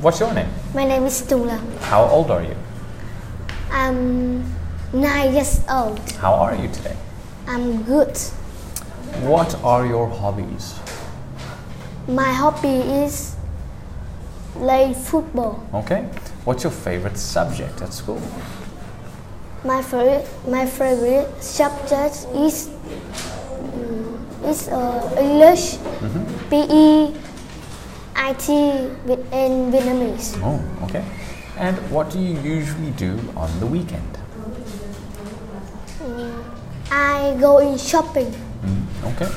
What's your name? My name is Tùng Lâm. How old are you? I'm nine years old. How are you today? I'm good. What are your hobbies? My hobby is play football. Okay. What's your favorite subject at school? My favorite my favorite subject is mm, is uh, English, PE, IT, and Vietnamese. Oh, okay. And what do you usually do on the weekend? I go in shopping. Mm, okay.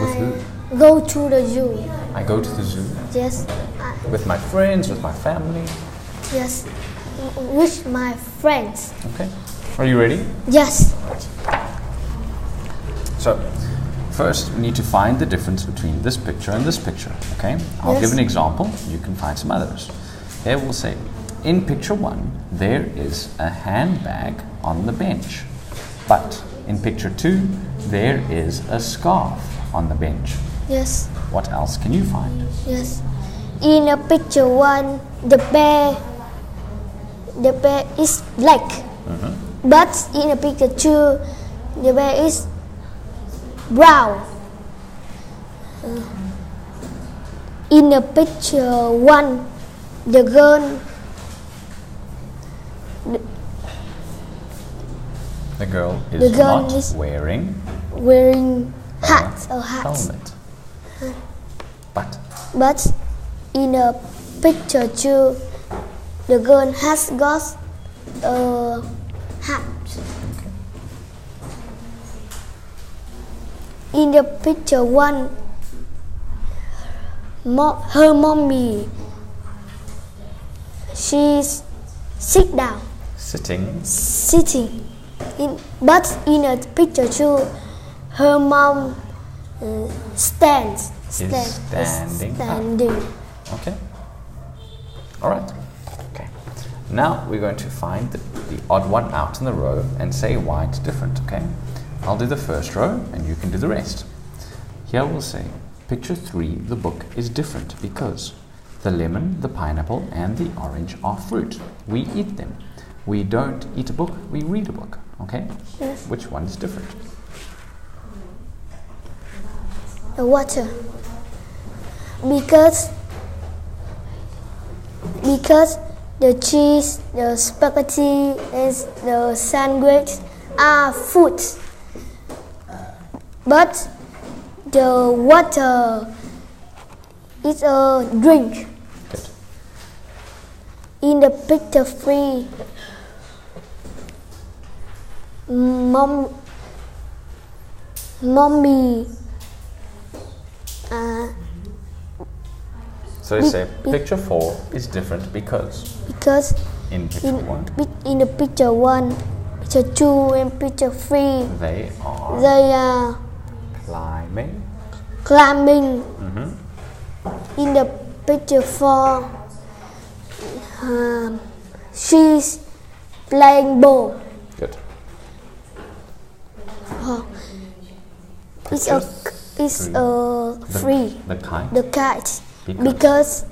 With who? I go to the zoo. I go to the zoo Yes, I, with my friends, with my family. yes, with my friends. Okay. Are you ready? Yes. So, first we need to find the difference between this picture and this picture. Okay. I'll Yes. give an example. You can find some others. Here we'll say, in picture one, there is a handbag on the bench, but in picture two, there is a scarf on the bench. Yes. What else can you find? Yes. In a picture one, the bear, the bear is black. Mm-hmm. But in a picture two, the bear is brown. In the picture one, the girl, The girl is The girl not is- wearing wearing a hat or hat. helmet. But But in a picture two, the girl has got a hat. In the picture one, mo- her mommy, she's sit down, sitting sitting. In, but in a picture two, her mom uh, stands, stand- is standing standing. Okay. All right. Okay. Now we're going to find the, the odd one out in the row and say why it's different. Okay. I'll do the first row and you can do the rest. Here we'll say picture three. The book is different because the lemon, the pineapple, and the orange are fruit. We eat them. We don't eat a book. We read a book. Okay. Yes. Which one is different? the water because because the cheese the spaghetti and the sandwich are food but the water is a drink Good. in the picture three mom mommy uh, So you say picture four is different because because in picture in, one in the picture one, picture two, and picture three, they are they are climbing. climbing. Mm-hmm. In the picture four, um, she's playing ball. Good. Oh, it's a it's a The, free The kite. the kite Because? because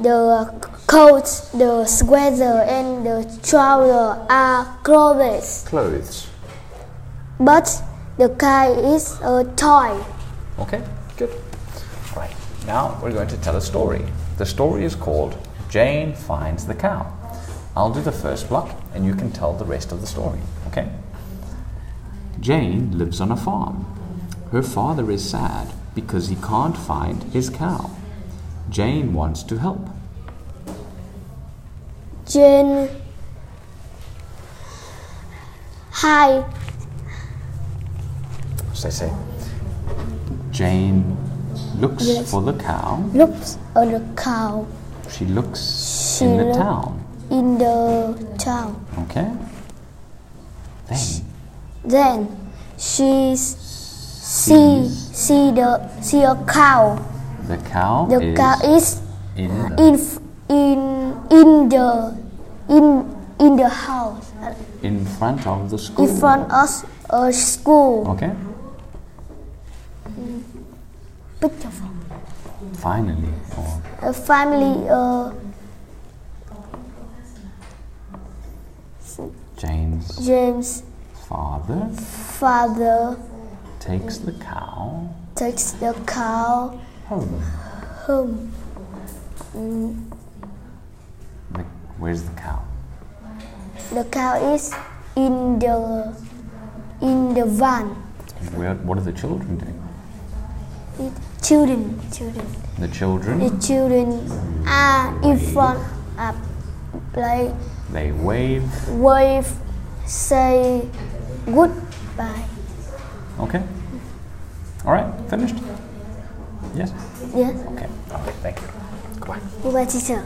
the coat, the sweater, and the trouser are clothes. clothes. But the kite is a toy. Okay, good. All right, now we're going to tell a story. The story is called Jane Finds the Cow. I'll do the first block and you can tell the rest of the story, okay? Jane lives on a farm. Her father is sad because he can't find his cow. Jane wants to help. Jane Hi Say, say. Jane looks Yes. for the cow. looks at the cow She looks She in the town. in the town. Okay? Then Then she see see the see a cow. the cow The is cow is in the, in in in the in in the house in front of the school. in front of a school. Okay? picture from? Finally. Or? Family. Uh, Jane's. Jane's. Father. Father. Takes the cow. Takes the cow. Home. Home. Mm. The, where's the cow? The cow is in the in the van. Where, what are the children doing? It, children, children. The children, The children are in front of like they wave. wave, say goodbye. Okay. All right, finished? Yes? Yes. Okay. Okay, thank you. Goodbye. Goodbye, teacher.